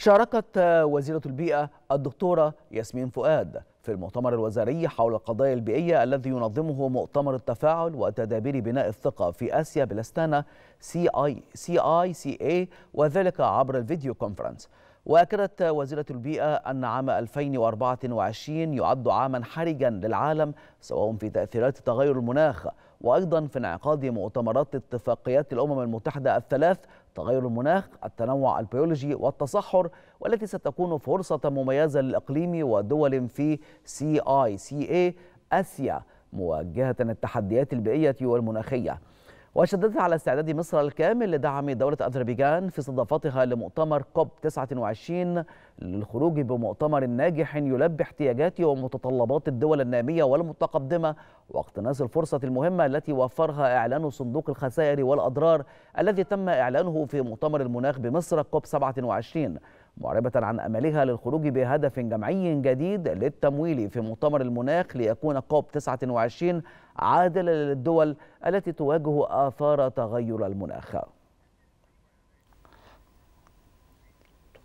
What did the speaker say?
شاركت وزيرة البيئة الدكتورة ياسمين فؤاد في المؤتمر الوزاري حول القضايا البيئية الذي ينظمه مؤتمر التفاعل وتدابير بناء الثقة في آسيا بلاستانا سي اي سي اي سي اي وذلك عبر ال video conference وأكدت وزيرة البيئة أن عام 2024 يعد عاما حرجا للعالم سواء في تأثيرات تغير المناخ وأيضا في انعقاد مؤتمرات اتفاقيات الأمم المتحدة الثلاث تغير المناخ التنوع البيولوجي والتصحر والتي ستكون فرصة مميزة للإقليم ودول في CICA مواجهة التحديات البيئية والمناخية. وشددت على استعداد مصر الكامل لدعم دولة أذربيجان في استضافتها لمؤتمر COP 29 للخروج بمؤتمر ناجح يلبي احتياجات ومتطلبات الدول النامية والمتقدمة واقتناص الفرصة المهمة التي وفرها إعلان صندوق الخسائر والأضرار الذي تم إعلانه في مؤتمر المناخ بمصر كوب 27 معربة عن أملها للخروج بهدف جمعي جديد للتمويل في مؤتمر المناخ ليكون كوب 29 عادلا للدول التي تواجه آثار تغير المناخ.